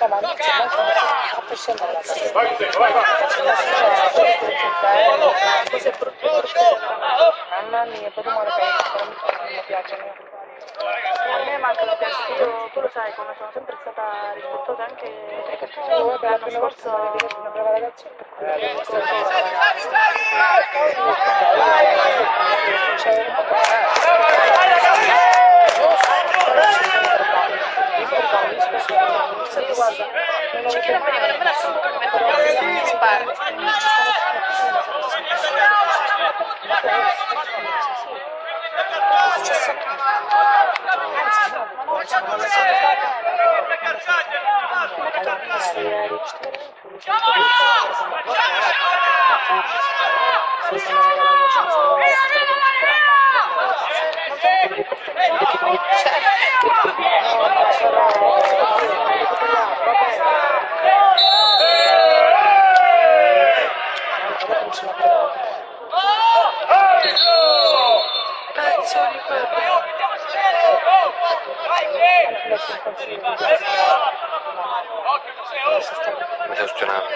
Non c'è manco a prescindere da questo. Vai, vai, vai. Mamma mia, poi muore peggio, però mi piacciono. A me mancano io, tu lo sai come sono sempre stata rispettosa anche Oh, la l'anno scorso. una brava ragazza. Eh, È Sì, guarda, ho Ci chiedo bene, non me la sono come spara. Cazzo Mi sto stionando.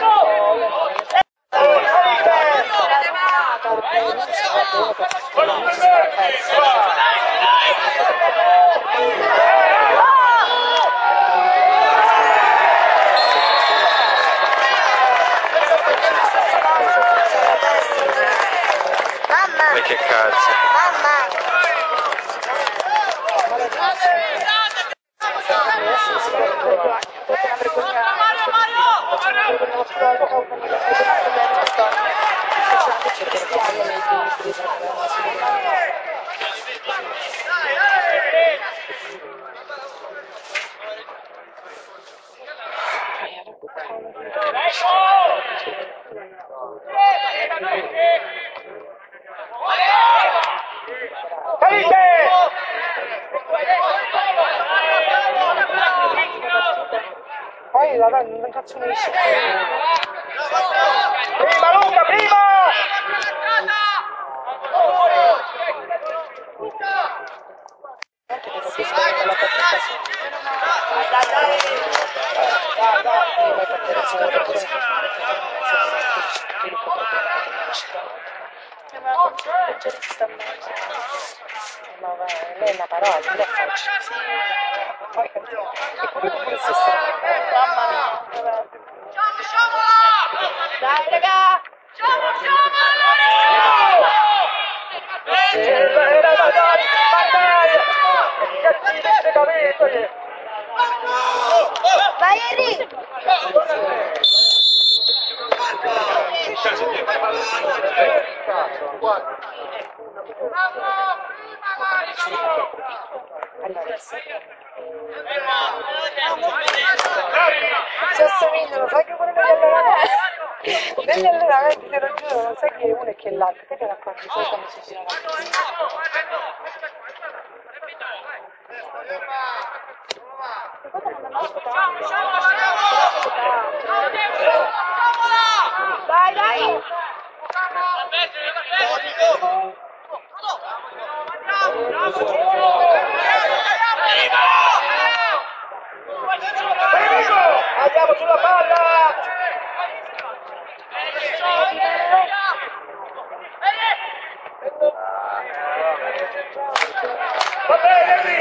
Mamma, E che cazzo. mamma. La dai, non cazzo ne esce. Prima Luca, prima! Ma va, lei è una parola, non è facile. Poi, pure se sta- Mamma mia. Dai, raga! Era da dare, battaglia! Cazzo di capitoli! Vai Eri! Si assomigliano, sai che pure negli allenamenti, negli allenamenti te lo giuro, non sai chi è uno e chi è l'altro, te ne accorgi solo quando si gira la Dai,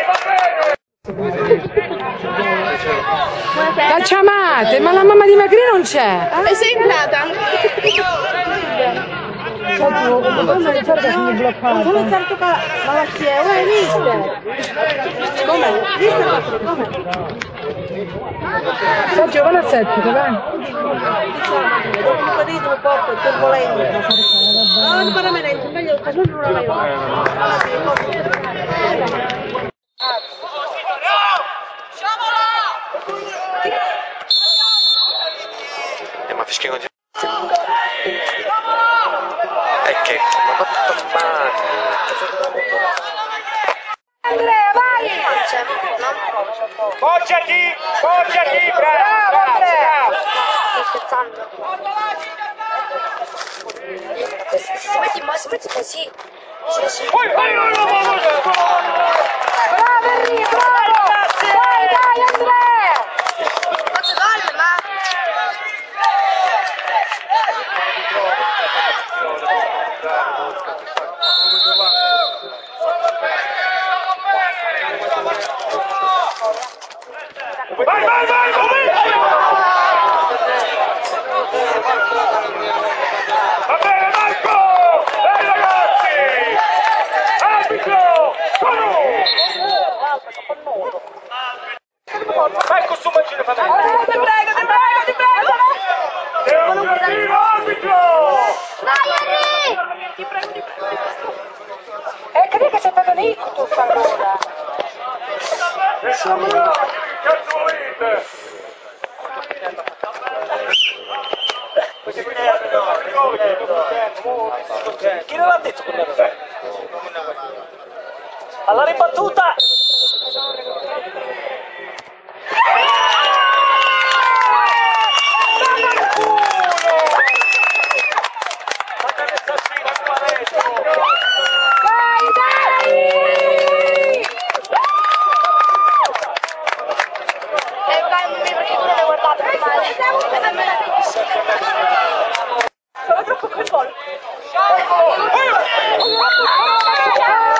va bene! Calciamate, ma la mamma di Macri non c'è. E sei entrata? Come certo ma la chi è? Uè, mister! Come? Mister, come? Sergio, vanno a sette, dov'è? Un ritmo poco, turbolento. No, non parla niente, meglio il caso non la Eh, ma fischia così. E che ma fatto male. Andrea, vai! Poggiati! Poggiati! Bravo! Bravo! Sto scherzando. Si mette, ma si mette così. Vai, vai, vai, vai, vai, vai. Bravo Enrico, bravo! Dai, dai Andrea! Quanto gol, ma... Vai, vai, vai, momento! Va bene Marco! Dai ragazzi! Arbitro! Sono! Vai il costumaggine, fammi! Ti prego, ti prego, ti prego! È un giardino arbitro! Vai, Henry! E credi che sei stato un ictus allora? Che cazzo volete? Chi non l'ha detto quella cosa? Alla ribattuta Thank you.